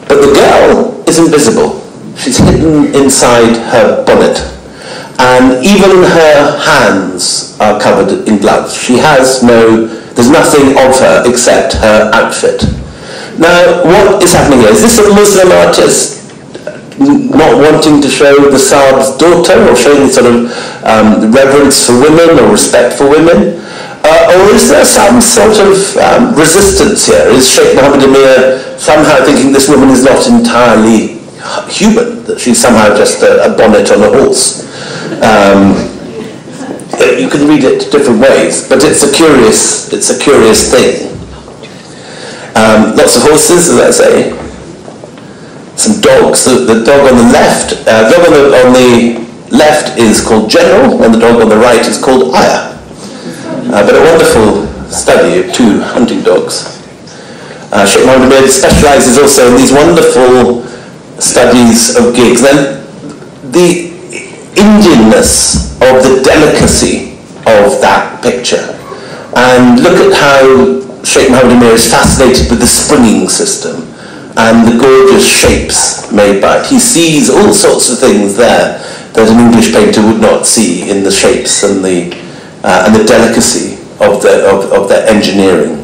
But the girl is invisible. She's hidden inside her bonnet. And even her hands are covered in gloves. She has no, there's nothing of her except her outfit. Now, what is happening here? Is this a Muslim artist not wanting to show the Saab's daughter or showing sort of um, reverence for women or respect for women? Uh, or is there some sort of um, resistance here? Is Sheikh Mohammed Amir somehow thinking this woman is not entirely human, that she's somehow just a, a bonnet on a horse? Um, you can read it different ways, but it's a curious, it's a curious thing. Um, lots of horses, as I say. Some dogs. The, the dog on the left, uh, dog on the, on the left is called General, and the dog on the right is called Ayah. Uh, but a wonderful study of two hunting dogs. Uh, specializes also in these wonderful studies of gigs. Then the Indianness of the delicacy of that picture. And look at how Sheikh Mohammed Amir is fascinated with the springing system and the gorgeous shapes made by it. He sees all sorts of things there that an English painter would not see in the shapes and the uh, and the delicacy of, the, of, of their engineering.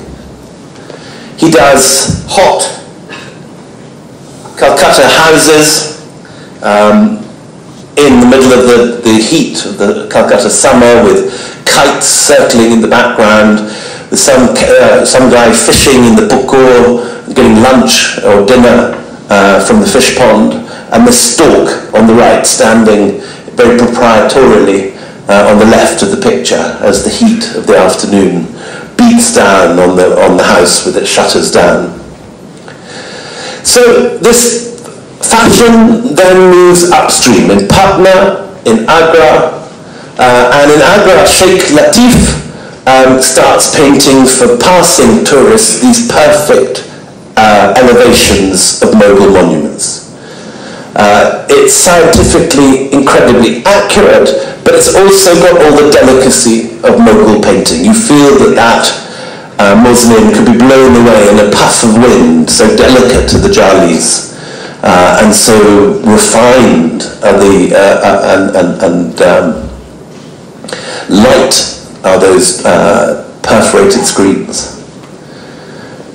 He does hot Calcutta houses um, in the middle of the, the heat of the Calcutta summer with kites circling in the background, with some, uh, some guy fishing in the pukur, getting lunch or dinner uh, from the fish pond, and the stork on the right standing very proprietorially uh, on the left of the picture as the heat of the afternoon beats down on the, on the house with its shutters down. So this fashion then moves upstream in Patna, in Agra, uh, and in Agra, Sheikh Latif um, starts painting for passing tourists these perfect uh, elevations of Mughal monuments. Uh, it's scientifically incredibly accurate, but it's also got all the delicacy of Mughal painting. You feel that that uh, mausoleum could be blown away in a puff of wind, so delicate to the Jalis, uh, and so refined are the, uh, uh, and, and, and um, light are those uh, perforated screens.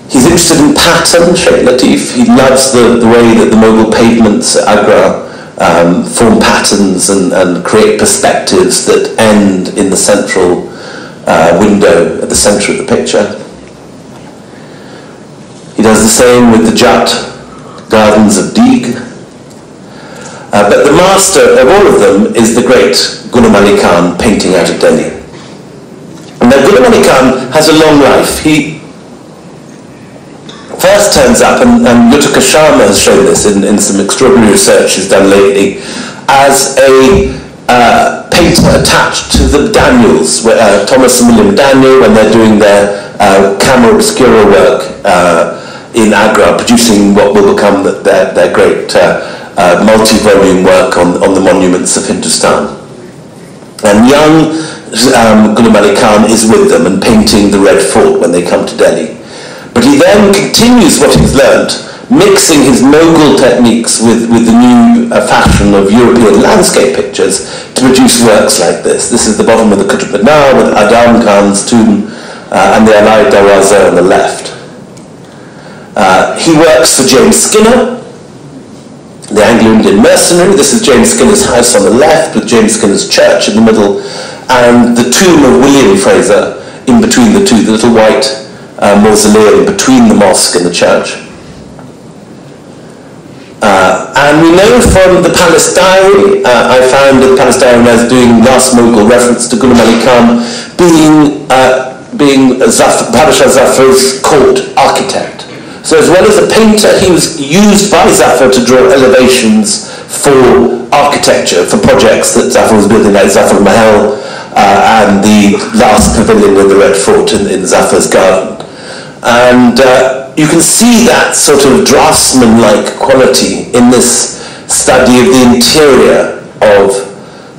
He's interested in pattern, Sheikh Latif. He loves the, the way that the Mughal pavements at Agra um, form patterns and, and create perspectives that end in the central uh, window at the centre of the picture. He does the same with the Jat gardens of Deeg. Uh, but the master of all of them is the great Ghulam Ali Khan painting out of Delhi. And now Ghulam Khan has a long life. He first turns up, and, and Sharma has shown this in, in some extraordinary research he's done lately, as a uh, painter attached to the Daniells, where, uh, Thomas and William Daniell, when they're doing their uh, camera obscura work uh, in Agra, producing what will become the, their, their great uh, uh, multi-volume work on, on the monuments of Hindustan. And young um, Khan is with them and painting the Red Fort when they come to Delhi. But he then continues what he's learnt, mixing his Mughal techniques with, with the new uh, fashion of European landscape pictures to produce works like this. This is the bottom of the Qutb Minar with Adam Khan's tomb uh, and the Alai Darwaza on the left. Uh, he works for James Skinner, the Anglo-Indian mercenary. This is James Skinner's house on the left with James Skinner's church in the middle and the tomb of William Fraser in between the two, the little white uh, mausoleum between the mosque and the church. Uh, and we know from the Palace Diary, uh, I found the Palace Diary was doing last Mughal reference to Ghulam Ali Khan being, uh, being Zaf- Padishah Zafar's court architect. So as well as a painter, he was used by Zafar to draw elevations for architecture, for projects that Zafar was building, like Zafar Mahal uh, and the last pavilion with the Red Fort in, in Zafar's garden. And uh, you can see that sort of draftsman-like quality in this study of the interior of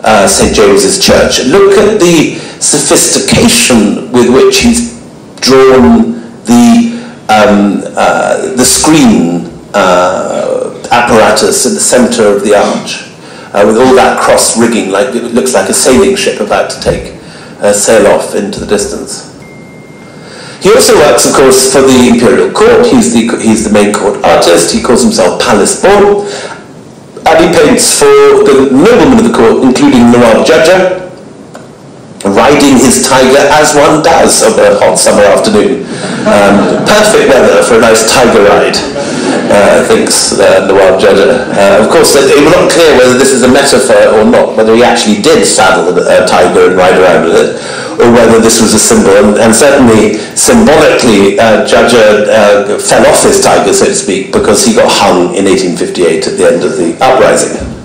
uh, St. James's Church. Look at the sophistication with which he's drawn the, um, uh, the screen uh, apparatus in the centre of the arch, uh, with all that cross rigging, like it looks like a sailing ship about to take uh, sail off into the distance. He also works, of course, for the imperial court. He's the, he's the main court artist. He calls himself Palace Born. And he paints for the noblemen of the court, including Nawab Jhajjar, riding his tiger as one does on a hot summer afternoon. Um, perfect weather for a nice tiger ride, uh, thinks uh, Nawab Jhajjar. Uh, of course, it, was not clear whether this is a metaphor or not, whether he actually did saddle a, a tiger and ride around with it, or whether this was a symbol. And, and certainly, symbolically, uh, uh, fell off his tiger, so to speak, because he got hung in 1858 at the end of the uprising.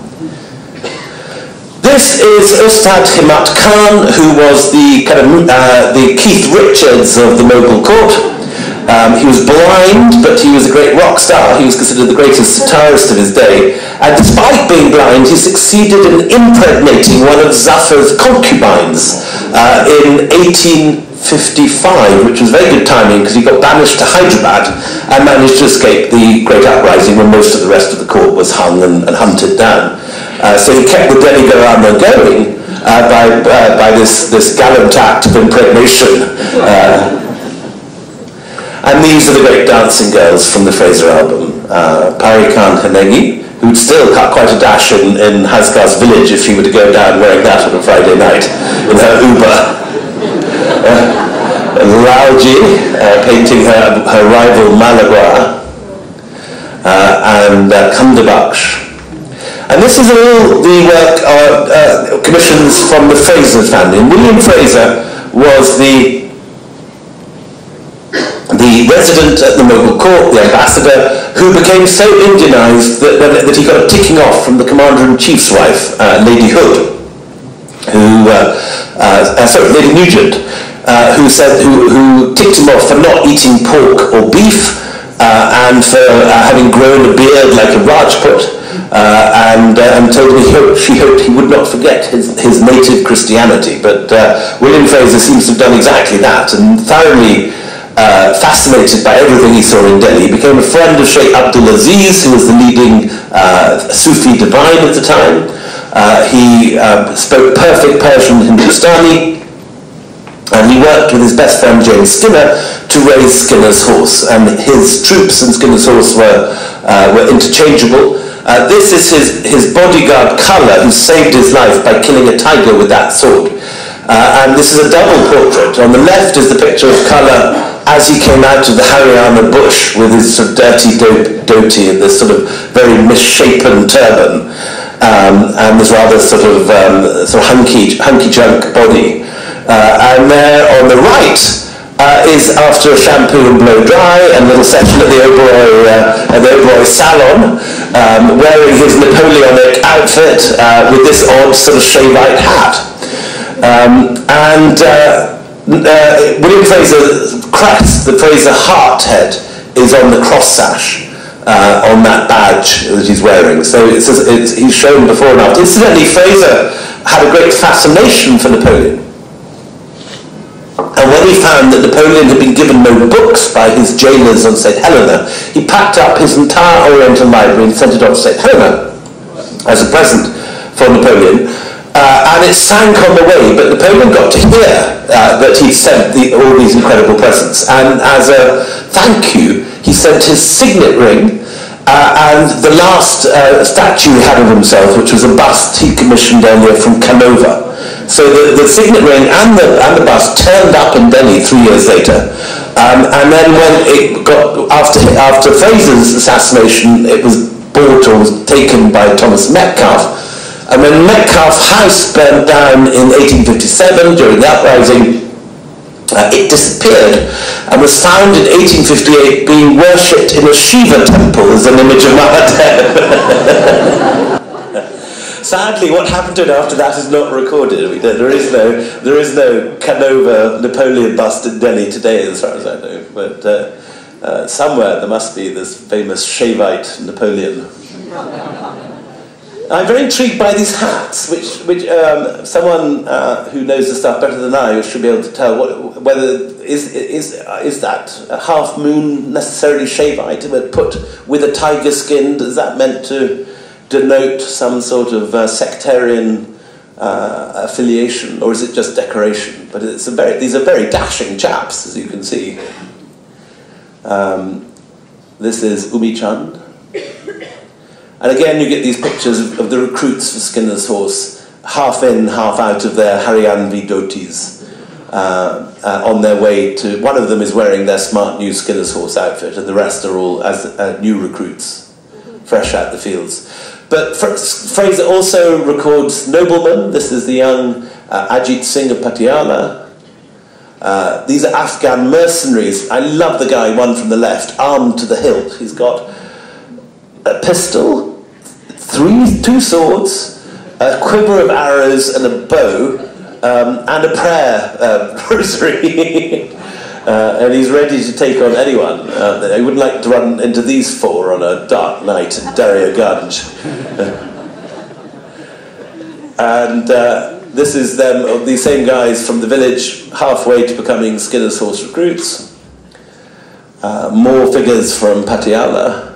This is Ustad Himat Khan, who was the kind of uh, the Keith Richards of the Mughal court. Um, he was blind, but he was a great rock star. He was considered the greatest satirist of his day. And despite being blind, he succeeded in impregnating one of Zafar's concubines uh, in 1855, which was very good timing because he got banished to Hyderabad and managed to escape the great uprising when most of the rest of the court was hung and, and hunted down. Uh, so he kept the Delhi Gharana going uh, by, uh, by this, this gallant act of impregnation. Uh, and these are the great dancing girls from the Fraser album. Uh, Pari Khan Hanegi, who'd still cut quite a dash in, in Hauz Khas village if she were to go down wearing that on a Friday night in her Uber. Uh, uh, painting her, her rival Malagua, uh, and uh, Kandabaksh. And this is all the work, uh, uh, commissions from the Fraser family. And William Fraser was the the resident at the Mughal court, the ambassador, who became so Indianized that, that he got a ticking off from the commander-in-chief's wife, uh, Lady Hood, who, uh, uh, uh sorry, Lady Nugent, uh, who said, who, who ticked him off for not eating pork or beef, uh, and for having grown a beard like a Rajput, uh, and, uh, and told me he hoped, she hoped he would not forget his, his native Christianity. But uh, William Fraser seems to have done exactly that and thoroughly uh, fascinated by everything he saw in Delhi. He became a friend of Sheikh Abdul Aziz, who was the leading uh, Sufi divine at the time. Uh, he spoke perfect Persian and Hindustani, and he worked with his best friend James Skinner to raise Skinner's horse. And his troops and Skinner's horse were, were interchangeable. Uh, this is his, his bodyguard Kala, who saved his life by killing a tiger with that sword. Uh, and this is a double portrait. On the left is the picture of Kala as he came out of the Haryana bush with his sort of dirty dhoti and this sort of very misshapen turban um, and this rather sort of um, sort of hunky hunky junk body. Uh, and there on the right uh, is after a shampoo and blow dry and a little session at the Oberoi, uh, at the Oberoi salon, um, wearing his Napoleonic outfit uh, with this odd sort of Shaivite hat. Um, and uh, uh, William Fraser crest, the Fraser heart head, is on the cross sash. Uh, on that badge that he's wearing. So it's, it's, he's shown before and after. Incidentally, Fraser had a great fascination for Napoleon. And when he found that Napoleon had been given no books by his jailers on St. Helena, he packed up his entire Oriental library and sent it off to St. Helena as a present for Napoleon. Uh, and it sank on the way, but Napoleon got to hear uh, that he'd sent the, all these incredible presents. And as a thank you, he sent his signet ring uh, and the last uh, statue he had of himself, which was a bust he commissioned earlier from Canova. So the, the signet ring and the, and the bus turned up in Delhi three years later. Um, and then when it got, after, after Fraser's assassination, it was bought or was taken by Thomas Metcalfe. And when Metcalfe House burnt down in 1857 during the uprising, uh, it disappeared and was found in 1858 being worshipped in a Shiva temple as an image of Mahadev. [LAUGHS] Sadly, what happened to it after that is not recorded. I mean, there is no, there is no Canova Napoleon bust in Delhi today, as far as I know. But uh, uh, somewhere there must be this famous Shaivite Napoleon. [LAUGHS] I'm very intrigued by these hats, which, which um, someone uh, who knows the stuff better than I should be able to tell what, whether is, is, is that half moon necessarily Shaivite, but put with a tiger skin? Is that meant to denote some sort of uh, sectarian uh, affiliation, or is it just decoration? But it's a very, these are very dashing chaps, as you can see. Um, this is Umi Chand. And again, you get these pictures of the recruits for Skinner's horse, half in, half out of their Haryanvi dhotis. Uh, uh, on their way to, one of them is wearing their smart new Skinner's horse outfit, and the rest are all as uh, new recruits, fresh out the fields. But Fraser also records noblemen. This is the young uh, Ajit Singh of Patiala. Uh, these are Afghan mercenaries. I love the guy, one from the left, armed to the hilt. He's got a pistol, three, two swords, a quiver of arrows, and a bow, um, and a prayer uh, [LAUGHS] rosary. Uh, and he's ready to take on anyone. Uh, I wouldn't like to run into these four on a dark night in Darya Ganj. [LAUGHS] and uh, this is them, these same guys from the village, halfway to becoming Skinner's Horse recruits. Uh, more figures from Patiala.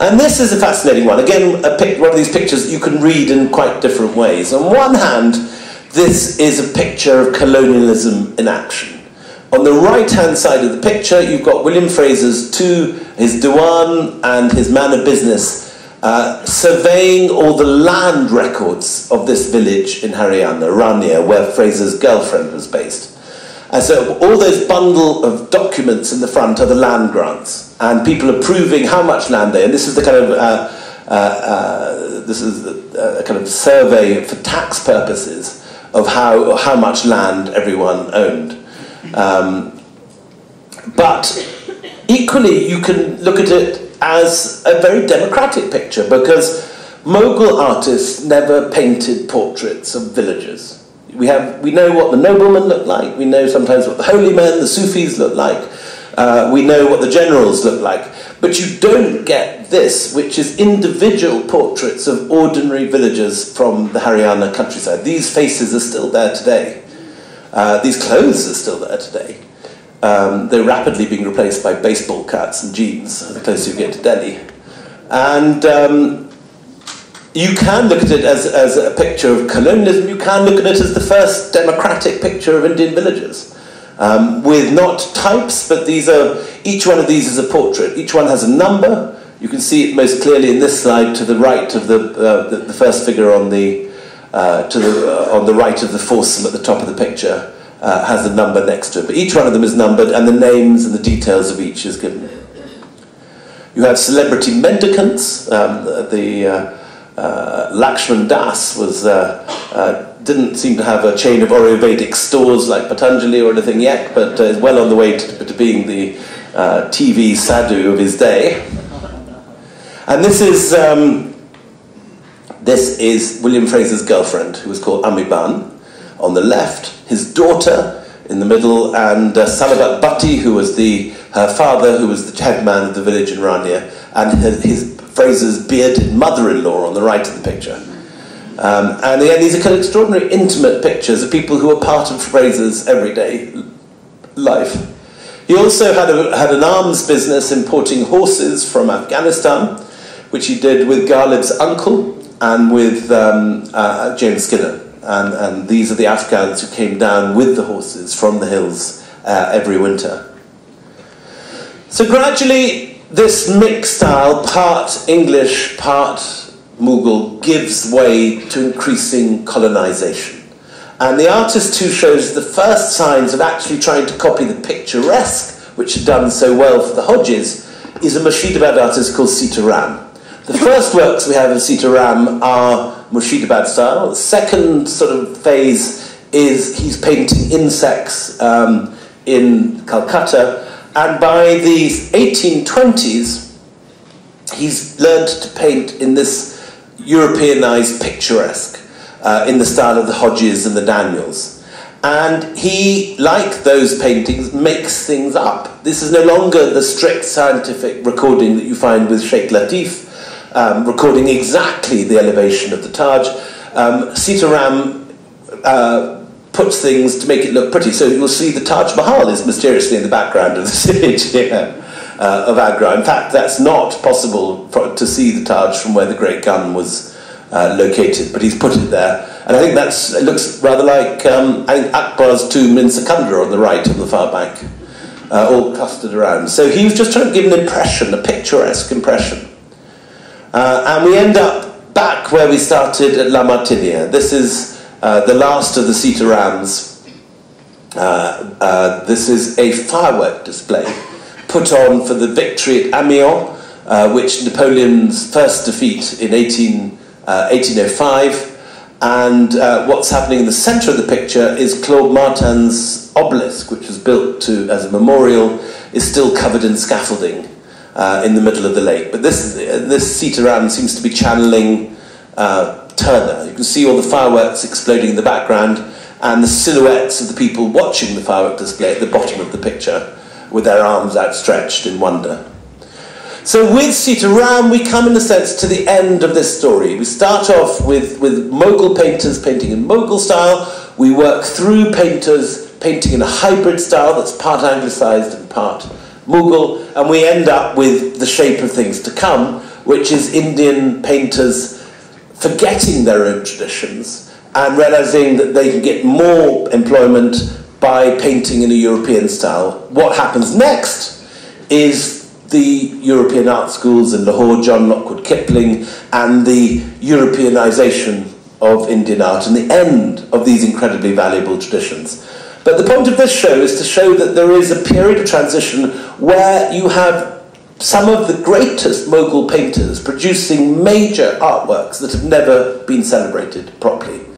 And this is a fascinating one. Again, one of these pictures you can read in quite different ways. On one hand, this is a picture of colonialism in action. On the right-hand side of the picture, you've got William Fraser's two, his Dewan and his man of business, uh, surveying all the land records of this village in Haryana, Rania, where Fraser's girlfriend was based. And so all those bundle of documents in the front are the land grants, and people proving how much land they. And this is the kind of uh, uh, uh this is a, a kind of survey for tax purposes of how how much land everyone owned. Um, But equally, you can look at it as a very democratic picture because Mughal artists never painted portraits of villagers. We, have, we know what the noblemen look like, we know sometimes what the holy men, the Sufis look like, uh, we know what the generals look like. But you don't get this, which is individual portraits of ordinary villagers from the Haryana countryside. These faces are still there today. Uh, these clothes are still there today. Um, they're rapidly being replaced by baseball caps and jeans the closer you get to Delhi. And um, you can look at it as, as a picture of colonialism, you can look at it as the first democratic picture of Indian villages. Um, with not types, but these are, each one of these is a portrait. Each one has a number. You can see it most clearly in this slide to the right of the, uh, the, the, first figure on the, uh, to the, uh, on the right of the foursome at the top of the picture uh, has a number next to it. But each one of them is numbered and the names and the details of each is given. You have celebrity mendicants. Um, the, uh, uh, Lakshman Das was, uh, uh, didn't seem to have a chain of Ayurvedic stores like Patanjali or anything yet, but uh, is well on the way to, to being the uh, TV sadhu of his day. And this is, um, this is William Fraser's girlfriend, who was called Amiban. On the left, his daughter in the middle, and uh, Salabat Bhatti, who was the, her father, who was the headman of the village in Rania, and his, his Fraser's bearded mother-in-law on the right of the picture. Um, and again, these are kind of extraordinary intimate pictures of people who are part of Fraser's everyday life. He also had, a, had an arms business importing horses from Afghanistan, which he did with Ghalib's uncle and with um, uh, James Skinner. And, and, these are the Afghans who came down with the horses from the hills uh, every winter. So gradually, this mixed style, part English, part Mughal, gives way to increasing colonization. And the artist who shows the first signs of actually trying to copy the picturesque, which had done so well for the Hodges, is a Murshidabad artist called Sita Ram. The first works we have of Sita Ram are Murshidabad style. The second sort of phase is he's painting insects um, in Calcutta, and by the 1820s, he's learned to paint in this Europeanized picturesque, uh, in the style of the Hodges and the Daniells. And he, like those paintings, makes things up. This is no longer the strict scientific recording that you find with Sheikh Latif, um, recording exactly the elevation of the Taj. Um, Sitaram uh, puts things to make it look pretty. So you'll see the Taj Mahal is mysteriously in the background of the [LAUGHS] image here uh, of Agra. In fact, that's not possible for, to see the Taj from where the Great Gun was uh, located, but he's put it there. And I think that's, it looks rather like um, I think Akbar's tomb in Sikandra on the right, on the far back, uh, all clustered around. So he was just trying to give an impression, a picturesque impression. Uh, and we end up back where we started at La Martiniere. This is uh, the last of the Sita Rams. Uh, uh, this is a firework display put on for the victory at Amiens, uh, which Napoleon's first defeat in 18, 1805. Uh, and what's happening in the centre of the picture is Claude Martin's obelisk, which was built to, as a memorial, is still covered in scaffolding in the middle of the lake. But this, this Sita Ram seems to be channeling uh, Turner. You can see all the fireworks exploding in the background and the silhouettes of the people watching the firework display at the bottom of the picture with their arms outstretched in wonder. So with Sita Ram, we come in a sense to the end of this story. We start off with, with Mughal painters painting in Mughal style. We work through painters painting in a hybrid style that's part anglicized and part Mughal, and we end up with the shape of things to come, which is Indian painters forgetting their own traditions and realizing that they can get more employment by painting in a European style. What happens next is the European art schools in Lahore, John Lockwood Kipling, and the Europeanization of Indian art and the end of these incredibly valuable traditions. But the point of this show is to show that there is a period of transition where you have some of the greatest Mughal painters producing major artworks that have never been celebrated properly.